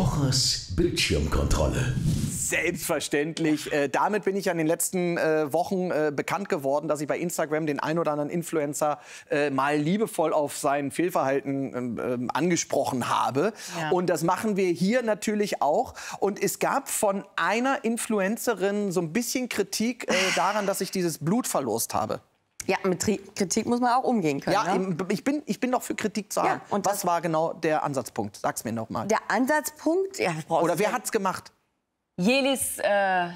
Pochers Bildschirmkontrolle. Selbstverständlich. Äh, damit bin ich ja in den letzten äh, Wochen äh, bekannt geworden, dass ich bei Instagram den ein oder anderen Influencer äh, mal liebevoll auf sein Fehlverhalten ähm, ähm, angesprochen habe. Ja. Und das machen wir hier natürlich auch. Und es gab von einer Influencerin so ein bisschen Kritik äh, daran, dass ich dieses Blut verlost habe. Ja, mit Kritik muss man auch umgehen können. Ja, ne? ich bin, ich bin doch für Kritik zu haben. Ja, und Was das- war genau der Ansatzpunkt? Sag's mir noch mal. Der Ansatzpunkt, ja, Oder wer ja- hat's gemacht? Jelis äh,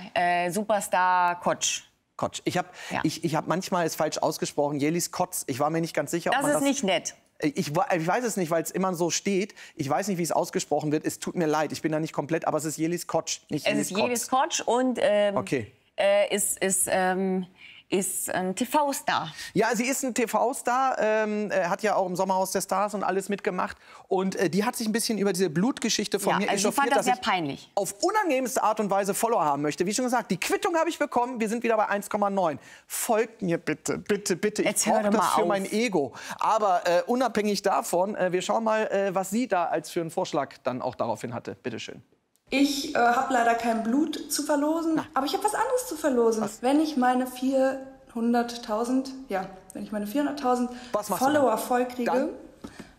äh, Superstar Kotsch. Kotsch. Ich habe Ja. ich, ich hab manchmal es falsch ausgesprochen. Jelis Kotz. Ich war mir nicht ganz sicher, ob Das man ist das nicht nett. Ich, wa- ich weiß es nicht, weil es immer so steht. Ich weiß nicht, wie es ausgesprochen wird. Es tut mir leid, ich bin da nicht komplett, aber es ist Jelis Kotsch, nicht Es Jelis ist Jelis Kotz. Kotsch und ähm, Okay. äh, ist, ist, ähm, ist ein TV-Star. Ja, sie ist ein TV-Star, ähm, äh, hat ja auch im Sommerhaus der Stars und alles mitgemacht. Und äh, die hat sich ein bisschen über diese Blutgeschichte von Ja, mir also echauffiert, fand das dass sehr ich peinlich. auf unangenehmste Art und Weise Follower haben möchte. Wie schon gesagt, die Quittung habe ich bekommen. Wir sind wieder bei 1,9. Folgt mir bitte, bitte, bitte. Ich Jetzt brauche das für auf. mein Ego. Aber äh, unabhängig davon, äh, wir schauen mal, äh, was sie da als für einen Vorschlag dann auch daraufhin hatte. Bitte schön. Ich äh, habe leider kein Blut zu verlosen, aber ich habe was anderes zu verlosen. Wenn ich meine 400.000, ja, wenn ich meine 400.000 Was machst du Follower dann? voll kriege, Dann?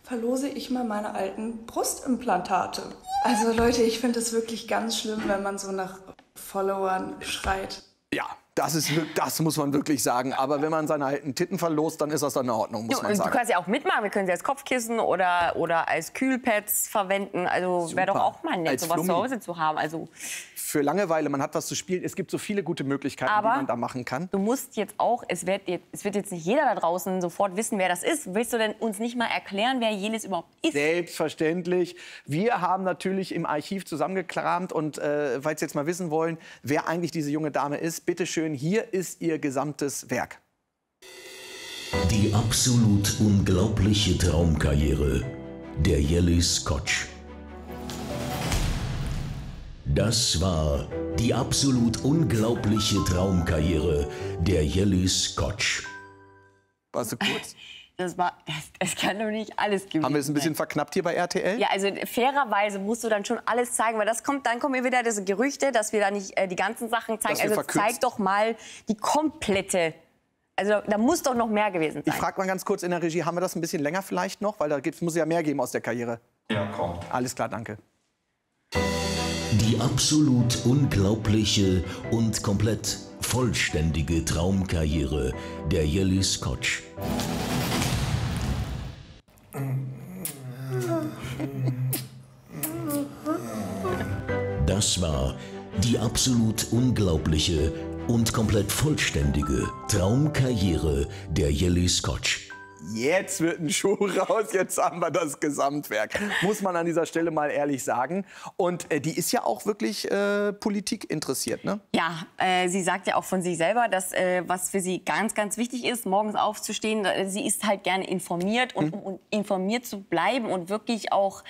verlose ich mal meine alten Brustimplantate. Also Leute, ich finde es wirklich ganz schlimm, wenn man so nach Followern schreit. Ja, das, ist, das muss man wirklich sagen. Aber wenn man seine alten Titten verlost, dann ist das dann in Ordnung, muss Du, man du sagen. kannst ja auch mitmachen. Wir können sie als Kopfkissen oder, oder als Kühlpads verwenden. Also wäre doch auch mal nett, Als sowas zu. Hause zu haben. Also Für Langeweile, man hat was zu spielen. Es gibt so viele gute Möglichkeiten, Aber- die man da machen kann. du musst jetzt auch, es wird, jetzt, es wird jetzt nicht jeder da draußen sofort wissen, wer das ist. Willst du denn uns nicht mal erklären, wer Jelis überhaupt ist? Selbstverständlich. Wir haben natürlich im Archiv zusammengekramt und äh, falls Sie jetzt mal wissen wollen, wer eigentlich diese junge Dame ist, bitteschön, hier ist ihr gesamtes Werk. Die absolut unglaubliche Traumkarriere der Jelly Scotch. Das war die absolut unglaubliche Traumkarriere der Jelly Scotch. Warst du kurz? Das, war, das, das kann doch nicht alles gewesen Haben wir es ein bisschen sein. verknappt hier bei RTL? Ja, also fairerweise musst du dann schon alles zeigen, weil das kommt, dann kommen mir wieder diese Gerüchte, dass wir da nicht äh, die ganzen Sachen zeigen. Also verkürzt. zeig doch mal die komplette. Also da muss doch noch mehr gewesen Ich sein. frage mal ganz kurz in der Regie, haben wir das ein bisschen länger vielleicht noch? Weil da gibt's, muss es ja mehr geben aus der Karriere. Ja, kommt. Alles klar, danke. Die absolut unglaubliche und komplett vollständige Traumkarriere der Jelly Scotch. Das war die absolut unglaubliche und komplett vollständige Traumkarriere der Jelly Scotch. Jetzt wird ein Schuh raus, jetzt haben wir das Gesamtwerk. Muss man an dieser Stelle mal ehrlich sagen. Und äh, die ist ja auch wirklich äh, Politik interessiert, ne? Ja, äh, sie sagt ja auch von sich selber, dass äh, was für sie ganz, ganz wichtig ist, morgens aufzustehen. Äh, Sie ist halt gerne informiert und um und informiert zu bleiben und wirklich auch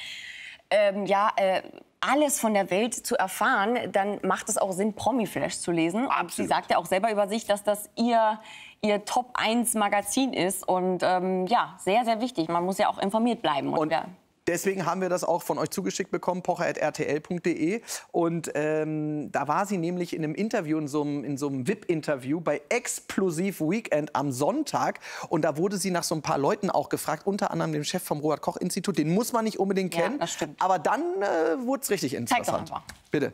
ähm, ja, äh, alles von der Welt zu erfahren, dann macht es auch Sinn, Promi-Flash zu lesen. Und sie sagt ja auch selber über sich, dass das ihr, ihr Top-1-Magazin ist. Und ähm, ja, sehr, sehr wichtig. Man muss ja auch informiert bleiben. Und, Und ja, deswegen haben wir das auch von euch zugeschickt bekommen, pocher.rtl.de. Und ähm, da war sie nämlich in einem Interview, in so einem, in so einem VIP-Interview bei Explosiv Weekend am Sonntag. Und da wurde sie nach so ein paar Leuten auch gefragt, unter anderem dem Chef vom Robert-Koch-Institut. Den muss man nicht unbedingt Ja, kennen. das stimmt. Aber dann äh, wurde es richtig interessant. Bitte.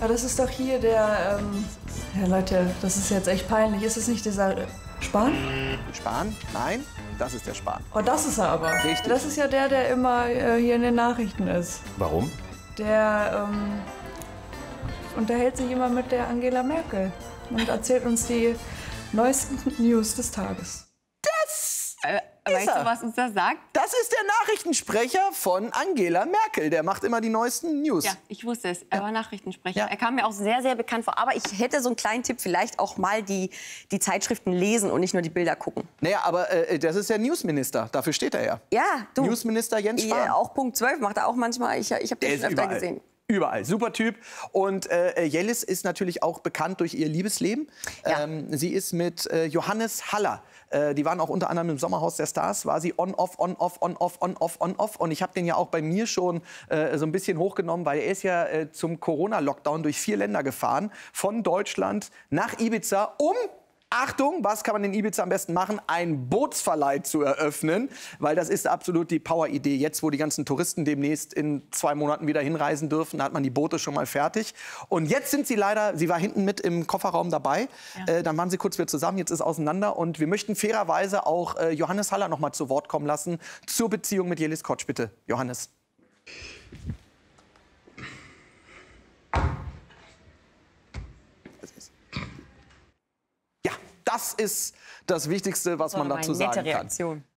Ja, das ist doch hier der, ähm, ja Leute, das ist jetzt echt peinlich. Ist es nicht dieser Spahn? Spahn? Nein, das ist der Spahn. Oh, das ist er aber. Richtig. Das ist ja der, der immer äh, hier in den Nachrichten ist. Warum? Der ähm, unterhält sich immer mit der Angela Merkel und erzählt uns die neuesten News des Tages. äh, weißt du, was uns das sagt? Das ist der Nachrichtensprecher von Angela Merkel. Der macht immer die neuesten News. Ja, ich wusste es. Er war Nachrichtensprecher. Ja. Er kam mir auch sehr, sehr bekannt vor. Aber ich hätte so einen kleinen Tipp, vielleicht auch mal die, die Zeitschriften lesen und nicht nur die Bilder gucken. Naja, aber äh, das ist der Newsminister. Dafür steht er ja. Ja, du. Newsminister Jens Spahn. Ja, auch Punkt 12 macht er auch manchmal. Ich, ich habe den schon öfter überall. gesehen. Überall, super Typ. Und äh, Jellis ist natürlich auch bekannt durch ihr Liebesleben. Ja. Ähm, sie ist mit äh, Johannes Haller, äh, die waren auch unter anderem im Sommerhaus der Stars, war sie on, off, on, off, on, off, on, off, on, off. Und ich habe den ja auch bei mir schon äh, so ein bisschen hochgenommen, weil er ist ja äh, zum Corona-Lockdown durch vier Länder gefahren, von Deutschland nach Ibiza, um Achtung, was kann man in Ibiza am besten machen? Ein Bootsverleih zu eröffnen, weil das ist absolut die Power-Idee. Jetzt, wo die ganzen Touristen demnächst in zwei Monaten wieder hinreisen dürfen, hat man die Boote schon mal fertig. Und jetzt sind sie leider, sie war hinten mit im Kofferraum dabei, äh, dann waren sie kurz wieder zusammen, jetzt ist auseinander. Und wir möchten fairerweise auch äh, Johannes Haller noch mal zu Wort kommen lassen zur Beziehung mit Jelis Kotsch. Bitte, Johannes. Ja, das ist das Wichtigste, was man dazu sagen kann. Reaktion.